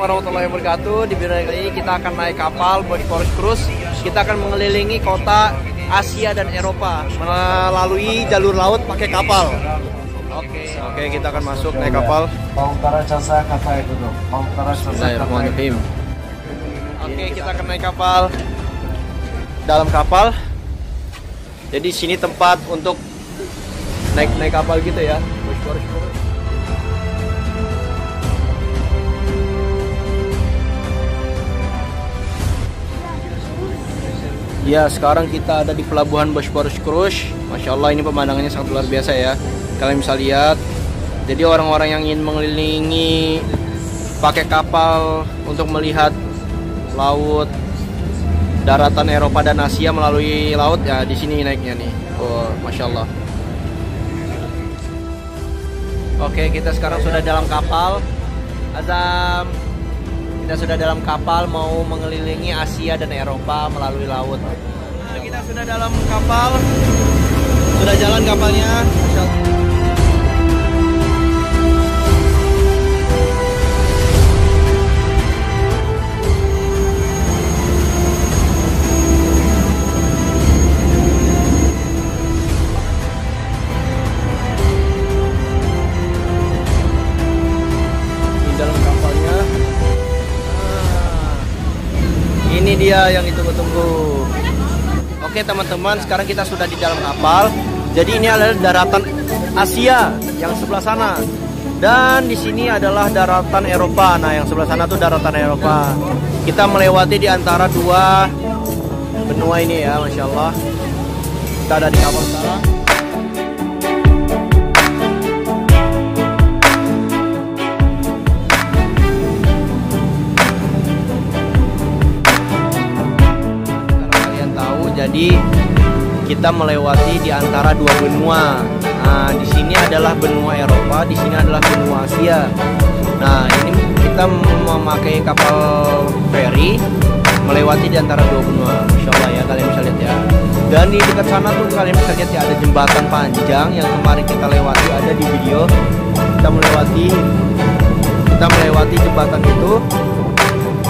Assalamualaikum warahmatullahi wabarakatuh. Di video kali ini kita akan naik kapal Bosporus Cruise. Kita akan mengelilingi kota Asia dan Eropa melalui jalur laut pakai kapal. Oke, oke kita akan masuk naik kapal. Bismillahirrahmanirrahim. Oke, kita akan naik kapal. Dalam kapal. Jadi sini tempat untuk naik naik kapal gitu ya. Cruise. Ya, sekarang kita ada di pelabuhan Bosporus Cruise. Masya Allah, ini pemandangannya sangat luar biasa ya. Kalian bisa lihat. Jadi orang-orang yang ingin mengelilingi pakai kapal untuk melihat laut, daratan Eropa dan Asia melalui laut ya di sini naiknya nih. Oh, masya Allah. Oke, kita sekarang sudah dalam kapal. Azam. Kita sudah dalam kapal mau mengelilingi Asia dan Eropa melalui laut. Nah, kita sudah dalam kapal. Sudah jalan kapalnya. Dia yang ditunggu-tunggu. Oke teman-teman, sekarang kita sudah di dalam kapal. Jadi ini adalah daratan Asia yang sebelah sana. Dan di sini adalah daratan Eropa. Nah, yang sebelah sana tuh daratan Eropa. Kita melewati di antara dua benua ini ya, masya Allah. Kita ada di kapal sekarang. Jadi kita melewati di antara dua benua. Nah, di sini adalah benua Eropa, di sini adalah benua Asia. Nah, ini kita memakai kapal feri melewati di antara dua benua. Masya Allah ya, kalian bisa lihat ya. Dan di dekat sana tuh kalian bisa lihat ya ada jembatan panjang yang kemarin kita lewati ada di video. Kita melewati kita melewati jembatan itu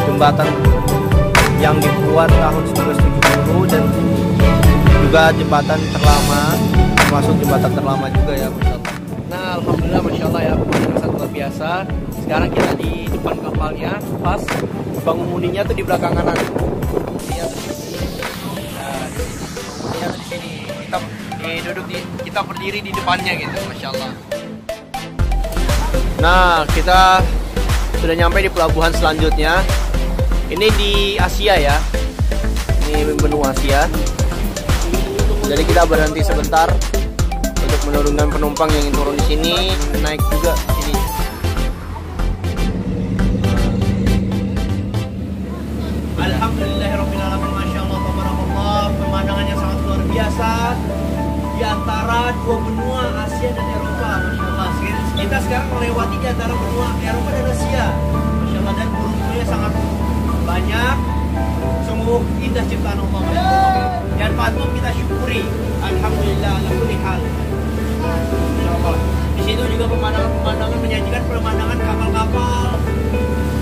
jembatan yang dibuat tahun 1970 dan juga jembatan terlama termasuk jembatan terlama juga ya Masya Allah. Nah Alhamdulillah Masya Allah ya pemandangan sangat luar biasa. Sekarang kita di depan kapalnya pas pengemudinya tuh di belakang kanan. Tuh sini. Nah, kita duduk di kita berdiri di depannya gitu Masya Allah. Nah kita sudah nyampe di pelabuhan selanjutnya. Ini di Asia ya. Ini benua Asia jadi kita berhenti sebentar untuk menurunkan penumpang yang ingin turun di sini naik juga ini Alhamdulillahirrahmanirrahim Masya Allah Pemandangannya sangat luar biasa. Di antara dua benua Asia dan Eropa Masya Allah Kita sekarang melewati di antara benua Eropa dan Asia Masya Allah Dan burung-burungnya sangat banyak Sungguh indah ciptaan Allah. Dan patut kita syukuri. Alhamdulillah ala hal. Di situ juga pemandangan-pemandangan menyajikan pemandangan kapal-kapal.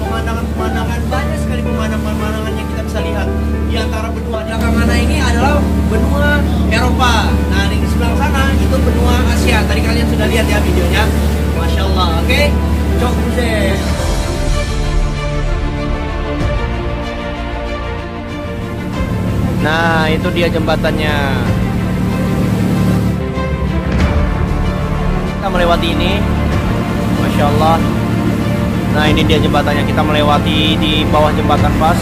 Pemandangan-pemandangan banyak sekali pemandangan-pemandangan yang kita bisa lihat. Di antara benua di belakang mana ini adalah benua Eropa. Nah di sebelah sana itu benua Asia. Tadi kalian sudah lihat ya videonya. Masya Allah oke? Cok itu dia jembatannya. Kita melewati ini. Masya Allah. Nah ini dia jembatannya. Kita melewati di bawah jembatan pas